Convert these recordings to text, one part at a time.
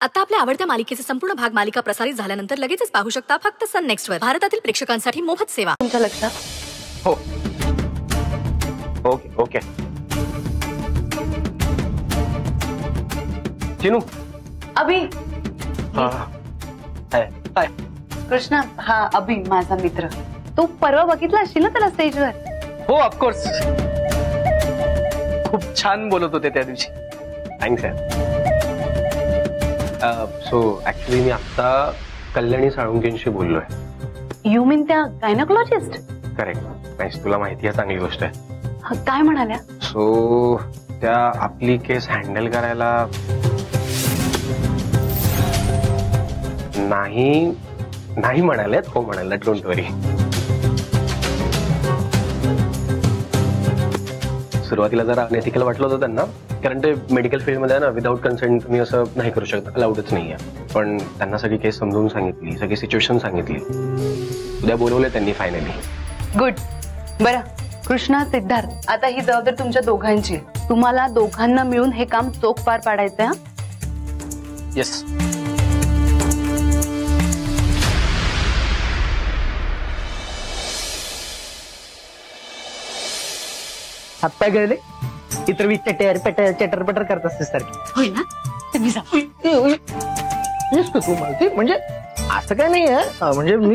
आता आपल्या आवडत्या मालिकेचे संपूर्ण भाग मालिका प्रसारित झाल्यानंतर लगेचच पाहू शकता फक्त सन नेक्स्ट वर. भारतातील प्रेक्षकांसाठी मोफत सेवा. तुमच्या लक्षात? हो. Okay okay. चिनू. अभि. हा हाय. हाय. कृष्णा हा अभि माझा मित्र. तू परवा बघितला असशील ना त्याला स्टेजवर हो ऑफकोर्स खूप छान बोलत होते त्या दिवशी. थँक्स सो ऍक्च्युली मी आत्ता कल्याणी साळुंकेंशी बोललोय. यू मीन त्या गायनाकोलॉजिस्ट करेक्ट नाहीस तुला माहिती आहे चांगली गोष्ट आहे. काय म्हणाल्या? सो त्या आपली केस हँडल करायला नाही नाही म्हणाल्यात हो म्हणाल्यात डोंट वरी सुरुवातीला जरा अनएथिकल वाटलं होतं त्यांना. कारण ते मेडिकल फील्डमध्ये ना विदाऊट कन्सेंट तुम्ही असं नाही करू शकत. अलाउडच नाही आहे पण त्यांना सगळी केस समजून सांगितली सगळी सिच्युएशन सांगितली. उद्या बोलवले त्यांनी फायनली गुड बरं. कृष्णा सिद्धार्थ आता ही जबाबदारी तुमच्या दोघांची तुम्हाला दोघांना मिळून हे काम चोख पार पाडायचंय हा? येस हातपाय गळले इतर वीस चटर पटर चटर पटर करत असतेस सारखी. होय ना? तुम्ही जा. हेच तू माहिती म्हणजे असं काय नाही आहे म्हणजे मी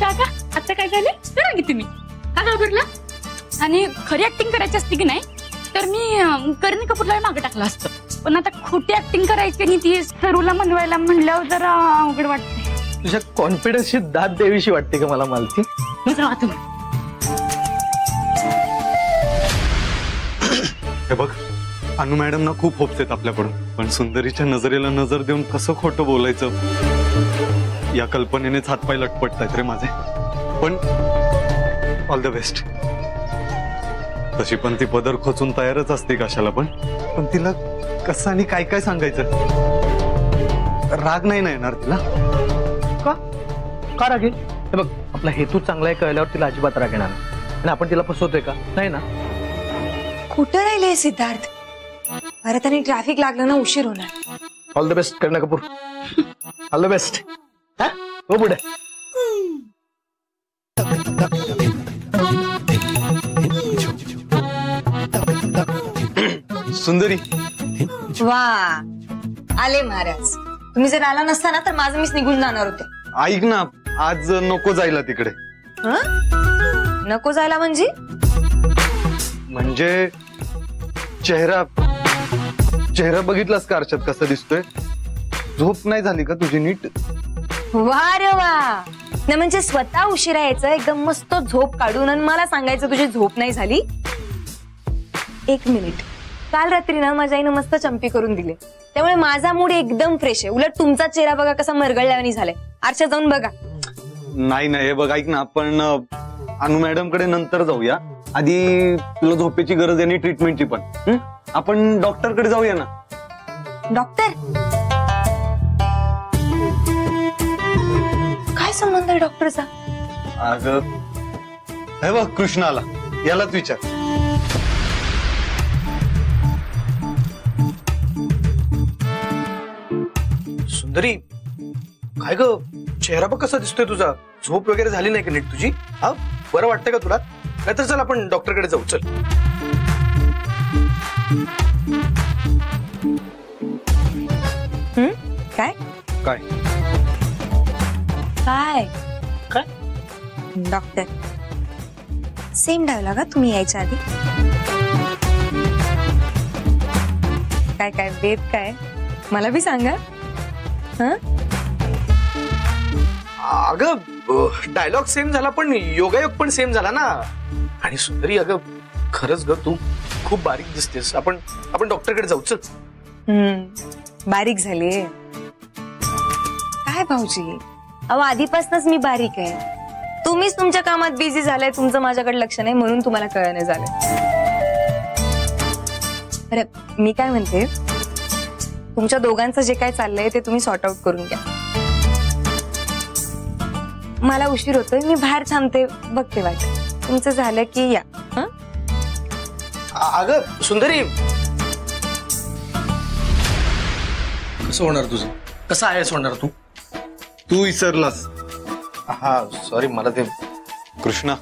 काका आता काय झालं की तुम्ही. का घाबरला? आणि खरी ऍक्टिंग करायची असती की नाही तर मी अं, करीना कपूरला मागे टाकलं असतं. पण आता खोटी ऍक्टिंग करायची आणि ती सरूला म्हणवायला म्हणल्यावर जरा अवघड वाटते तुझ्या कॉन्फिडन्सची दाद देवीशी वाटते का मला मालती? जावा तुम्ही. हे बघ, अनु मॅडम ना खूप होप्स आपल्याकडून, पण सुंदरीच्या नजरेला नज़र देऊन कसं खोटं बोलायचं? या कल्पनेनेच हातपाय लटपटतायत रे माझे. पण ऑल द बेस्ट तशी पण ती पदर खोचून तयारच असते कशाला पण. पण तिला कसं आणि काय काय सांगायचं? राग नाही ना येणार तिला? का? का रागेल बघ, आपला हेतू चांगला आहे कळल्यावर तिला अजिबात राग येणार. आणि आपण तिला फसवतोय का? नाही ना? कुठं राहिले सिद्धार्थ? परत आणि ट्रॅफिक लागलं ना उशीर होणार. ऑल द बेस्ट करणा कपूर. ऑल द बेस्ट हा? हो पुढे. सुंदरी. वा. आले महाराज. तुम्ही जर आला नसता ना तर माझं मीच निघून जाणार होते. ऐक ना आज नको जायला तिकडे. हं? नको जायला म्हणजे? म्हणजे चेहरा चेहरा बघितलास का अर्षात कसा दिसतोय? झोप नाही झाली का तुझी नीट? वा रे वा. नाही म्हणजे स्वतः उशिरा यायचं एकदम मस्त झोप काढून आणि मला सांगायचं तुझी झोप नाही झाली? एक मिनिट. काल रात्री ना माझ्या आईनं मस्त चंपी करून दिले. त्यामुळे माझा मूड एकदम फ्रेश आहे. उलट तुमचा चेहरा बघा कसा मरगळल्यावानी झालाय. आरशात जाऊन बघा. नाही नाही हे बघ ऐक ना आपण अनु मॅडमकडे नंतर जाऊया. आधी तुला झोपेची गरज आहे आणि ट्रीटमेंटची पण. हं? आपण डॉक्टर कडे जाऊया ना. डॉक्टर काय संबंध आहे डॉक्टरचा अग हे बघ कृष्ण आला यालाच विचार. सुंदरी काय ग? चेहरा बघ कसा दिसतोय तुझा. झोप वगैरे झाली नाही का नीट तुझी? हा? बरं वाटतंय का तुला? नाहीतर चल आपण डॉक्टरकडे जाऊ चल. काय? काय? काय? काय? डॉक्टर. सेम डायलॉग हा? तुम्ही यायच्या आधी. काय काय बेत काय? मला बी सांगा. हं? अगं डायलॉग सेम झाला पण योगायोग पण सेम झाला ना. आणि सुंदरी अगं खरंच ग तू खूप बारीक दिसतेस. आपण आपण डॉक्टरकडे जाऊ चल. हम्म, बारीक झाली काय भाऊजी? अहो आधीपासूनच मी बारीक आहे. तुम्हीच तुमच्या कामात बिझी झालाय तुमचं माझ्याकडे लक्ष नाही म्हणून तुम्हाला कळणं झालं. बरं मी काय म्हणते? तुमच्या दोघांचं जे काय चाललंय ते तुम्ही सॉर्ट आउट करून घ्या. मला उशीर होतोय मी बाहेर थांबते बघते वाट. तुमचं झालं की या. हं? अगं सुंदरी. कसं होणार तुझं? कसा आहेस म्हणणार तू? तू विसरलास. हा सॉरी मला ते कृष्णा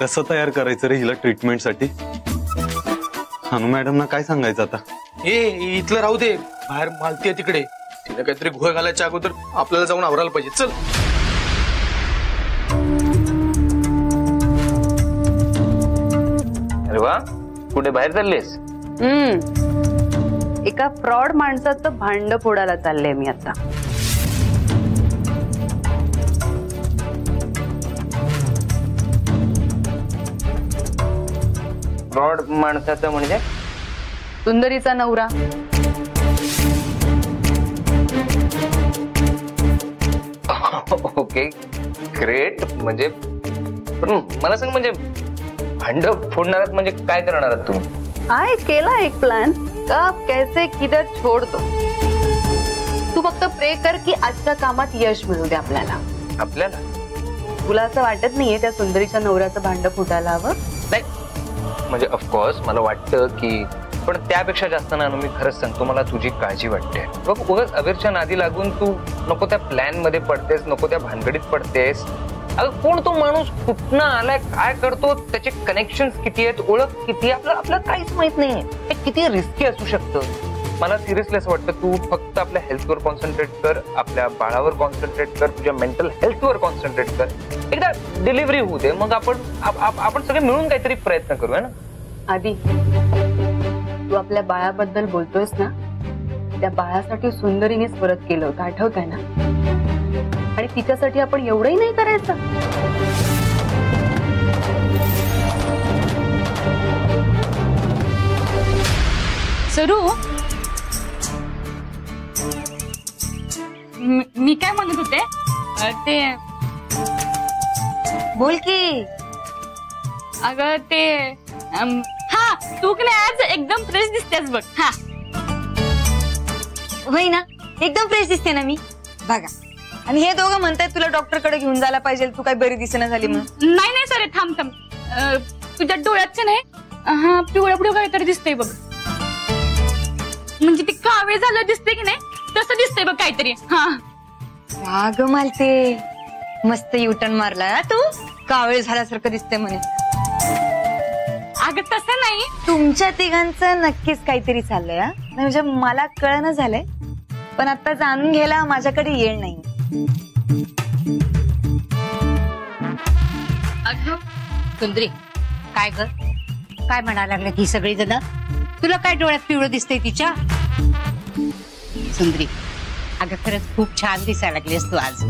कसं तयार करायचं रे हिला ट्रीटमेंटसाठी हानू मॅडमना काय सांगायचं आता? ए इथलं राहू दे. बाहेर मालती आहे तिकडे. तिने काहीतरी घोळ घालायच्या अगोदर आपल्याला जाऊन आवरायला पाहिजे. चल. अरे वा कुठे बाहेर चाललेस? हम्म. एका फ्रॉड माणसाचं भांड फोडायला चाललंय मी आता. फ्रॉड माणसाचं म्हणजे? सुंदरीचा नवरा. ओके ग्रेट म्हणजे पण मला सांग म्हणजे भांड फोडणार म्हणजे काय करणार आहात तुम्ही? आय केला एक प्लॅन कब कैसे किधर छोडतो? तू फक्त प्रे कर की आजच्या कामात यश मिळू दे आपल्याला. आपल्याला? तुला असं वाटत नाहीये त्या सुंदरीच्या नवऱ्याचं भांड फुटायला हवं? नाही. म्हणजे ऑफकोर्स मला वाटतं की पण त्यापेक्षा जास्त ना मी खरंच सांगतो मला तुझी काळजी वाटते. बघ उगाच अबीरच्या नादी लागून तू नको त्या प्लॅनमध्ये पडतेस नको त्या भानगडीत पडतेस. अगं कोण तो माणूस कुठनं आलाय काय करतो त्याचे कनेक्शन किती आहेत ओळख किती आहे आपलं काहीच माहित नाही हे किती रिस्की असू शकतं? मला सिरियसली असं वाटतं तू फक्त आपल्या हेल्थवर कॉन्सन्ट्रेट कर आपल्या बाळावर कॉन्सन्ट्रेट कर तुझ्या मेंटल हेल्थवर कॉन्सन्ट्रेट कर. एकदा डिलिव्हरी होऊ दे मग आपण आप- आप- आपण सगळे मिळून काहीतरी प्रयत्न करूया ना? आधी तू आपल्या बाळाबद्दल बोलतोयस ना? त्या बाळासाठी सुंदरीनेच परत केलं होतं आठवत आहे ना? आणि तिच्यासाठी आपण एवढंही नाही करायचं. सरू? मी- काय म्हणत होते? ते बोल की. अगं ते हा तू की नाही आज एकदम फ्रेश दिसतेस बघ. हा. होय ना? एकदम फ्रेश दिसते ना मी. बघा. आणि हे दोघं म्हणतायत तुला डॉक्टरकडे घेऊन जायला पाहिजे तू काय बरी दिसेना झाली म्हणून. नाही नाही सर थांब थांब. अ, तुझ्या डोळ्यात नाही? हा पिवळ्या पिवळं काहीतरी दिसतंय बघ. म्हणजे ती कावे झालं दिसते की नाही? तसं दिसतंय बघ काहीतरी. हा. राग मालते मस्त युटर्न मारला हा तू? कावळे झाल्यासारखं दिसते म्हणे. अगं तसं नाही. तुमच्या तिघांचं नक्कीच काहीतरी चाललंय हा. म्हणजे मला कळणं झालंय पण आता जाणून घ्यायला माझ्याकडे येळ नाही. सुंदरी काय ग? काय म्हणायला लागले ही सगळी जण तुला काय डोळ्यात पिवळं दिसतंय तिच्या? सुंदरी अगं खरंच खूप छान दिसायला लागलीस तू आज.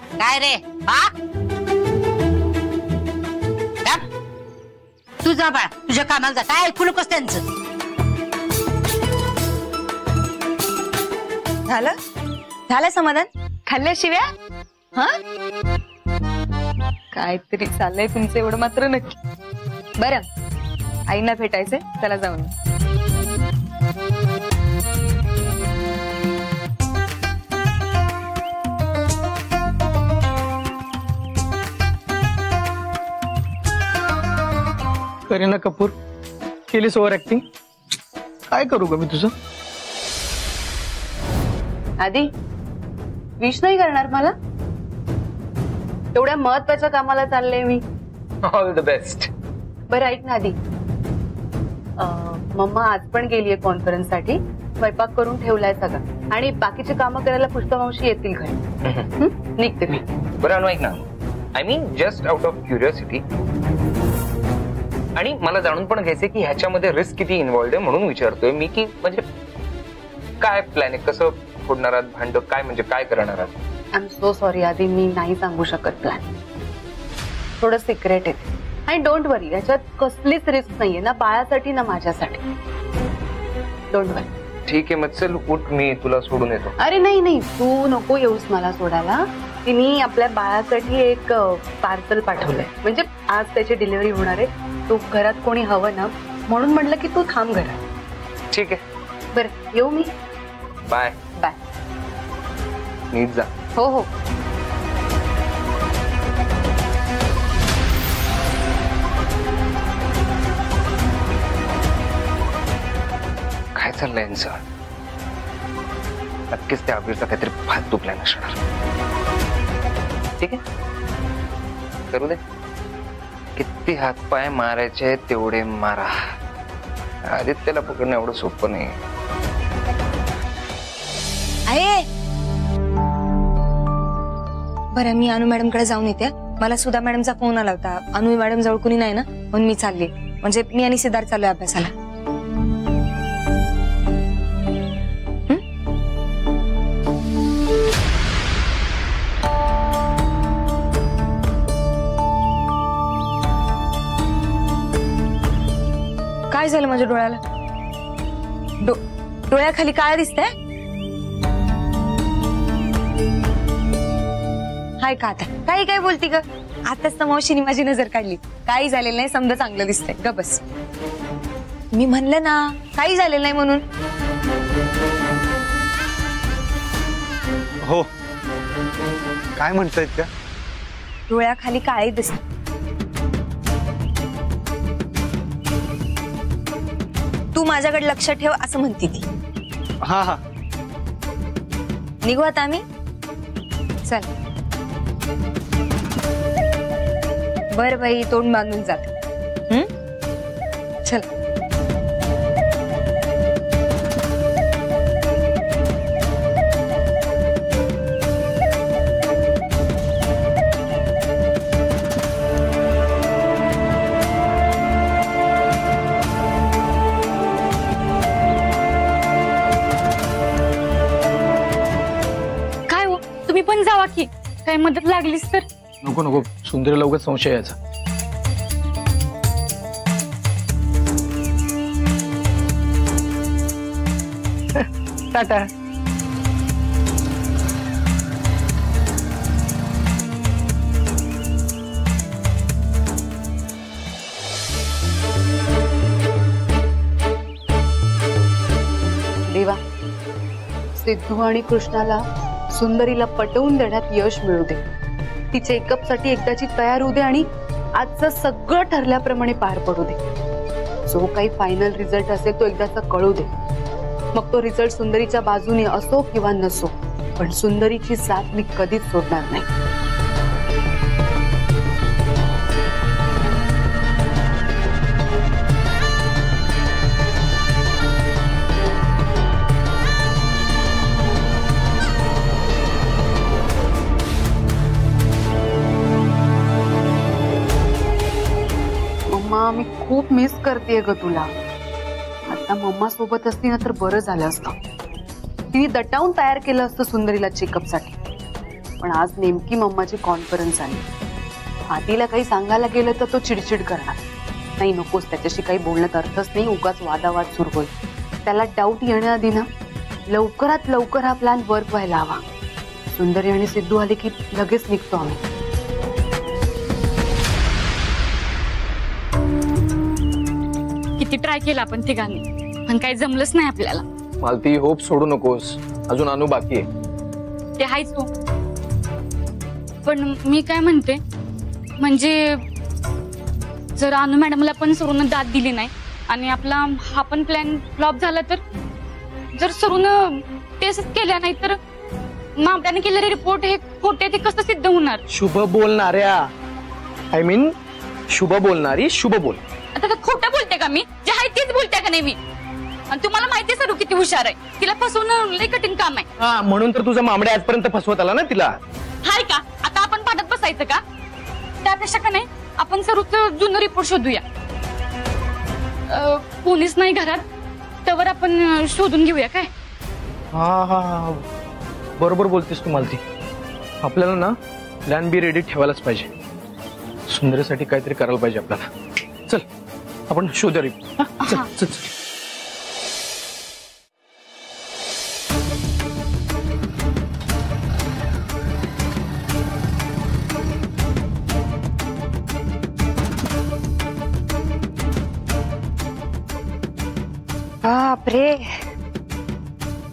काय रे हा? तू जा बाळा तुझ्या कामाला जा. काय ऐकू नकोस त्यांचं. झालं? झालं समाधान? खाल्ल्याशिवाय हा? काहीतरी चाललंय तुमचं एवढं मात्र नक्की. बरं. आईना भेटायचंय त्याला जाऊन. करीना कपूर केलीस ओव्हर ऍक्टिंग काय करू ग मी तुझं? आधी विश नाही करणार मला? एवढ्या महत्वाच्या कामाला चालले मी. ऑल द बेस्ट बरं ऐक ना आधी अं, मम्मा आज पण गेलीये कॉन्फरन्स साठी. स्वयंपाक करून ठेवलाय सगळं. आणि बाकीची कामं करायला पुष्पमावशी येतील घरी. हं? निघते मी. बरं अनु ऐक ना. I mean just out of curiosity आणि मला जाणून पण घ्यायचंय की ह्याच्यामध्ये रिस्क किती इन्व्हॉल्ड आहे म्हणून विचारतोय मी की म्हणजे काय प्लॅन आहे? कसं फोडणार आहात भांड? काय म्हणजे काय करणार आहात? आय एम सो सॉरी आधी मी नाही सांगू शकत प्लॅन थोडं सिक्रेट आहे. आणि डोंट वरी याच्यात कसलीच रिस्क नाहीये ना बाळासाठी ना माझ्यासाठी. डोंट वरी ठीक आहे मग चल उठ मी तुला सोडून येतो. अरे नाही नाही तू नको येऊस मला सोडायला. तिने आपल्या बाळासाठी एक पार्सल पाठवलंय. म्हणजे आज त्याची डिलिव्हरी होणार आहे. तू घरात कोणी हवं ना म्हणून म्हटलं की तू थांब घरात. ठीक आहे. बरं येऊ मी? बाय. बाय. नीट जा. हो हो. काय चाललंय यांचं? नक्कीच त्या अबीरचा काहीतरी फालतू प्लॅन असणार. ठीक आहे? करू दे. किती हातपाय मारायचे तेवढे मारा. आदित्यला पकडणं एवढं सोपं नाही आहे बरं, मी अनु मॅडम कडे जाऊन येते. मला सुधा मॅडमचा फ़ोन आला होता. अनु मॅडम जवळ कुणी नाही ना? म्हणून मी चालली. म्हणजे मी आणि सिद्धार्थ चाललोय अभ्यासाला. काय झालं माझ्या डोळ्याला. डो डोळ्याखाली काय दिसतंय? हाय का आता? काही काय बोलती ग? आताच तर मावशीने माझी नज़र काढली. काही झालेलं नाही समजा चांगलं दिसतंय. ग बस. मी म्हणलं ना काही झालेलं नाही म्हणून. हो. काय म्हणतायत त्या डोळ्याखाली काळे दिसत माझ्याकडे लक्ष ठेव असं म्हणती ती. हा हा. निघू आता आम्ही? चल. बर बाई तोंड मागून जात. काय मदत लागलीच तर? नको नको. सुंदर लवकर संशय यायचा टाटा. देवा सिद्धू आणि कृष्णाला सुंदरीला पटवून देण्यात यश मिळू दे. ती चेकअप साठी एकदाची तयार दे आणि आजचं पार पडू दे. जो काही फायनल रिझल्ट असेल तो एकदाचा कळू दे. मग तो रिझल्ट सुंदरीच्या बाजूने असो किंवा नसो, पण सुंदरीची साथ मी कधीच सोडणार नाही. खूप मिस करते ग तुला. आता मम्मा सोबत असती ना तर बरं झालं असतं. तिने दटावून तयार केलं असतं सुंदरीला चेकअपसाठी पण आज नेमकी मम्माची कॉन्फरन्स आली. आतीला काही सांगायला गेलं तर तो चिडचिड करणार. नाही नकोस त्याच्याशी काही बोलण्यात अर्थच नाही उगाच वादावाद सुरू होईल. त्याला डाऊट येण्याआधी ना लवकरात लवकर हा प्लॅन वर्क व्हायला हवा. सुंदरी आणि सिद्धू आले की लगेच निघतो आम्ही. किती ट्राय केला आपण तिघांनी. पण काही जमलंच नाही आपल्याला. मला ती होप सोडू नकोस. अजून अनु बाकी आहे. ते हायच हो. पण मी काय म्हणते म्हणजे जर अनु मॅडमला पण सरून दाद दिली नाही आणि आपला हा पण प्लॅन फ्लॉप झाला तर जर सरून टेस्ट केल्या नाही तर मामट्याने केलेले रिपोर्ट हे खोटे ते कसं सिद्ध होणार? शुभ बोलणाऱ्या. आय मीन शुभ बोलणारी शुभ बोल. आता काय खोटं बोलते का मी? जे आहे तेच बोलते का नाही मी? आणि तुम्हाला माहिती आहे सरू किती हुशार आहे. तिला फसवणं लय कठीण काम आहे. हा म्हणून तर तुझा मामडे आजपर्यंत फसवत आला ना तिला? हाय का? आता आपण पाठत बसायचं का? त्यापेक्षा का नाही आपण सरूच जुनं रिपोर्ट शोधूया. अं, पोलीस नाही घरात. त्यावर आपण अं, शोधून घेऊया काय? हा हा हा बरोबर बोलतेस तू मला ती आपल्याला ना प्लॅन बी रेडी ठेवायलाच पाहिजे. सुंदरीसाठी काहीतरी करायला पाहिजे आपल्याला. चल. आपण रे हा, चल चल चल.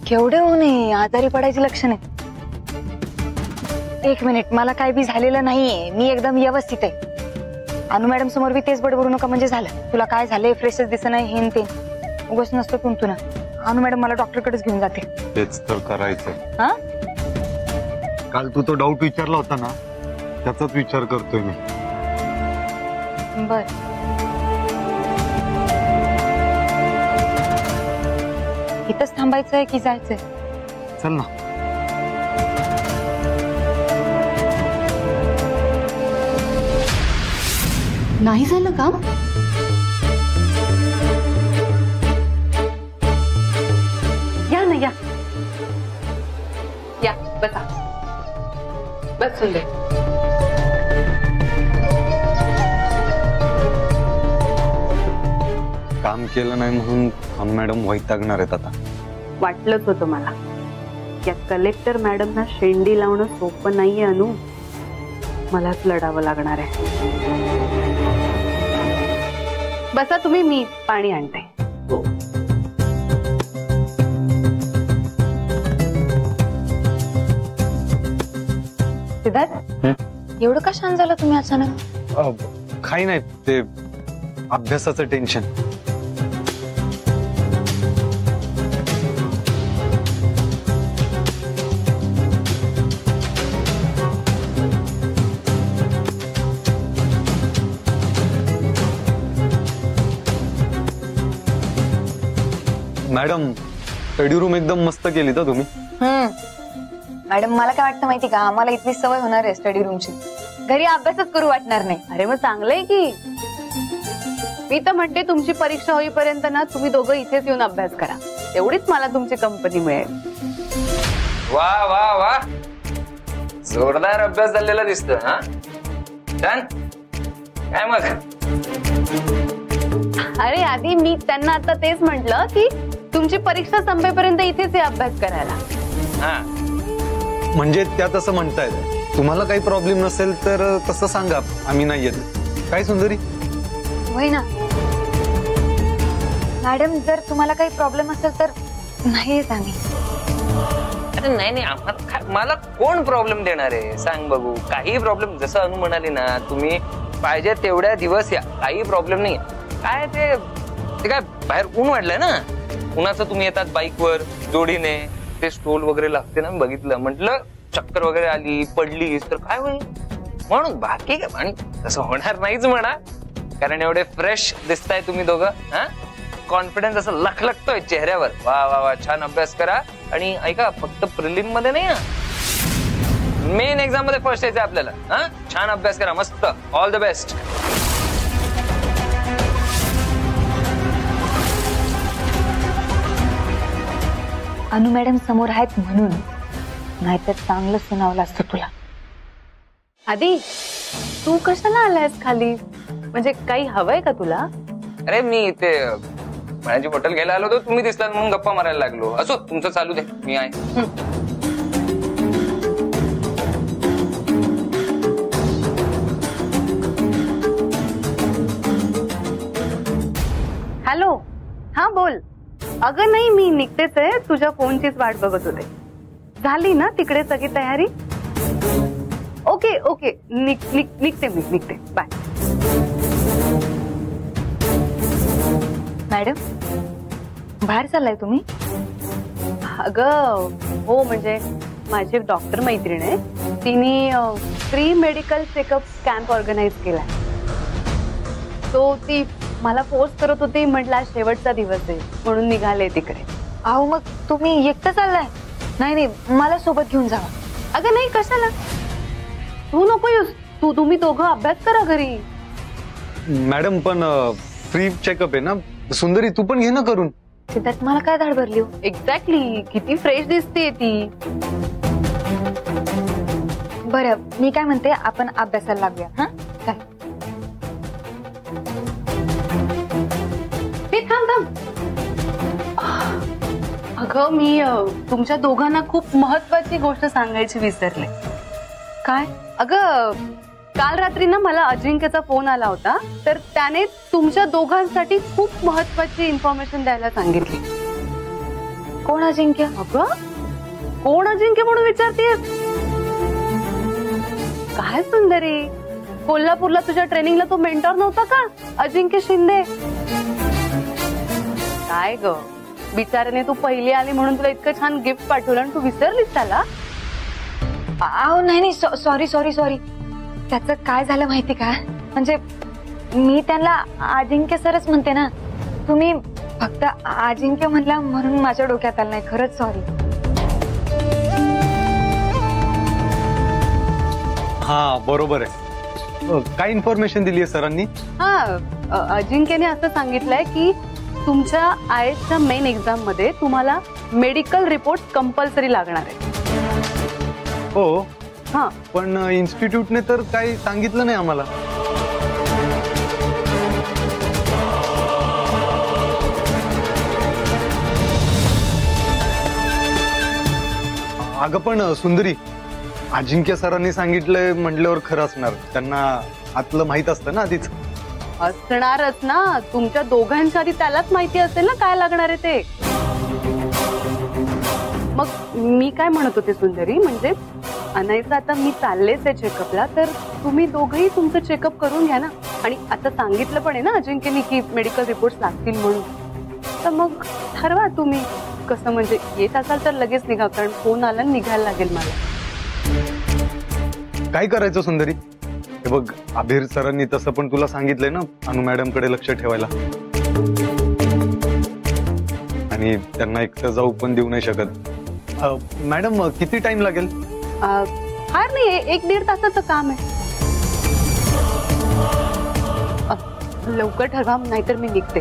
केवढे होणे आजारी पडायची लक्षण एक मिनिट मला काय बी झालेलं नाहीये. मी एकदम व्यवस्थित आहे. अनु मॅडम समोर बी तेच बडबडू नका म्हणजे झालं. तुला काय झालंय फ्रेशच दिसत नाही हेन ते. उगस नसतो तुमतू ना. अनु मॅडम मला डॉक्टरकडेच घेऊन जाते. तेच तर करायचं हा? काल तू तो डाऊट विचारला होता ना त्याचाच विचार करतोय मी. बर. इथंच थांबायचंय की जायचंय? चल ना. नाही झालं काम। या ना या। या बसा। बस सुंदर काम केलं नाही म्हणून हम मॅडम वैतागणार आहेत आता वाटलंच होतं मला या कलेक्टर मॅडमना शेंडी लावणं सोपं नाहीये अनु. मलाच लढावं लागणार आहे. बसा तुम्ही मी पाणी आणते. सिद्धार्थ एवढं का शांत झालं तुम्ही अचानक? काही नाही ते अभ्यासाचं टेन्शन. मॅडम स्टडी रूम एकदम मस्त केली तर तुम्ही. हम्म मॅडम मला काय वाटतं माहिती का? आम्हाला इथली सवय होणार आहे स्टडी रूमची. घरी अभ्यासच करू वाटणार नाही. अरे मग चांगलंय की. मी तर म्हणते तुमची परीक्षा होईपर्यंत ना तुम्ही दोघं इथेच येऊन अभ्यास करा. एवढीच मला तुमची कंपनी मिळेल. वा वा वा. जोरदार अभ्यास झालेला दिसतोय हा? छान काय मग? अरे आधी मी त्यांना आता तेच म्हंटल की तुमची परीक्षा संपेपर्यंत इथेच ये अभ्यास करायला. म्हणजे त्या तसं म्हणतायत. तुम्हाला काही प्रॉब्लेम नसेल तर तसं सांगा. आम्ही नाही येत. काय सुंदरी? होय ना. मॅडम जर तुम्हाला काही प्रॉब्लेम असेल तर नाही येत आम्ही. अरे नाही नाही मला कोण प्रॉब्लेम देणार आहे? सांग बघू. काही प्रॉब्लेम जसं अनु म्हणाली ना तुम्ही पाहिजे तेवढ्या दिवस या. काही प्रॉब्लेम नाही काय ते ते काय बाहेर ऊन वाढलंय ना? उन्हाचं तुम्ही येतात बाईकवर जोडीने ते स्टोल वगैरे लागते ना मी बघितलं. म्हटलं चक्कर वगैरे आली पडलीस तर काय होईल? म्हणून बाकी काय आणि तसं होणार नाहीच म्हणा. कारण एवढे फ्रेश दिसताय तुम्ही दोघं हा? कॉन्फिडन्स असं लखलखतोय चेहऱ्यावर. वा वा वा छान अभ्यास करा. आणि ऐका फक्त प्रिलिममध्ये नाही मेन एक्झाममध्ये फर्स्ट यायचं आपल्याला हा? छान अभ्यास करा मस्त. All the best Anu madam समोर आहेत म्हणून. नाहीतर चांगलं सुनावलं असतं तुला. आधी तू कशाला आलायस खाली? म्हणजे काही हवंय का तुला? अरे मी ते पाण्याची बॉटल घ्यायला आलो होतो तुम्ही दिसलात म्हणून गप्पा मारायला लागलो. असो तुमचं चालू दे मी आहे. हॅलो हा बोल. अगं नाही मी निघतेच आहे. तुझ्या फोनचीच वाट बघत होते. झाली ना तिकडे सगळी तयारी? Okay okay. निघ- निघ- निघते मी निघते. बाय. मॅडम बाहेर चाललाय तुम्ही? अगं हो म्हणजे माझी डॉक्टर मैत्रीण आहे. तिने pre medical checkup camp organise केलाय. तो ती मला फोर्स करत होती म्हटलं आज शेवटचा दिवस आहे म्हणून निघाले तिकडे. अहो मग तुम्ही एकटं चाललाय? नाही नाही मला सोबत घेऊन जावा अगं नाही कशाला? तू नको येऊस. तू तुम्ही दोघं अभ्यास करा घरी. मॅडम पण फ्री चेकअप आहे ना? सुंदरी तू पण घे ना करून. सिद्धार्थ मला काय धाड भरली हो? एक्झॅक्टली किती फ्रेश दिसते ती. बरं मी काय म्हणते आपण अभ्यासाला लागूया हा? चल. अगं मी तुमच्या दोघांना खूप महत्वाची गोष्ट सांगायची विसरले. काय? अगं काल रात्री ना मला अजिंक्यचा फोन आला होता तर त्याने तुमच्या दोघांसाठी खूप महत्वाची इन्फॉर्मेशन द्यायला सांगितली. कोण अजिंक्य? अगं कोण अजिंक्य म्हणून विचारतेस काय सुंदरी? कोल्हापूरला तुझ्या ट्रेनिंगला तो मेंटॉर नव्हता का? अजिंक्य शिंदे. काय ग? बिचाराने तू पहिली आली म्हणून तुला इतकं छान गिफ्ट पाठवलं आणि तू विसरलीस त्याला? अहो नाही नाही सॉरी सॉरी सॉरी त्याचं काय झालं माहिती का? म्हणजे मी त्यांना अजिंक्य सरच म्हणते ना. तुम्ही फक्त अजिंक्य म्हणला म्हणून माझ्या डोक्यात आलं नाही खरंच सॉरी हा बरोबर आहे. काय इन्फॉर्मेशन दिली आहे सरांनी? हा अजिंक्यने असं सांगितलंय की तुमच्या आय एसच्या मेन एक्झाममध्ये तुम्हाला मेडिकल रिपोर्ट कंपल्सरी लागणार आहे. हो. हा. पण इन्स्टिट्यूटने तर काही सांगितलं नाही आम्हाला. अगं पण सुंदरी अजिंक्य सरांनी सांगितलंय म्हटल्यावर खरं असणार. त्यांना आतलं माहीत असतं ना आधीच. असणारच ना? तुमच्या दोघांच्या आधी त्यालाच माहिती असेल ना काय लागणार आहे ते. मग मी काय म्हणत होते सुंदरी? म्हणजे अनायचं आता मी चाललेच आहे चेकअपला तर तुम्ही दोघंही तुमचं चेकअप करून घ्या ना. आणि आता सांगितलं पण आहे ना अजिंक्यनी की मेडिकल रिपोर्ट लागतील म्हणून. तर मग ठरवा तुम्ही. कसं म्हणजे येत असाल तर लगेच निघा, कारण फ़ोन आला निघायला लागेल मला. काय करायचं सुंदरी? हे अभिर सरांनी तसं तुला सांगितलंय ना, अनु मॅडम कडे लक्ष ठेवायला. आणि जाऊ पण देऊ नाही शकत. मॅडम, किती टाइम लागेल? फार नाही, एक दीड तासाचं काम आहे. लवकर ठरवा, नाहीतर मी निघते.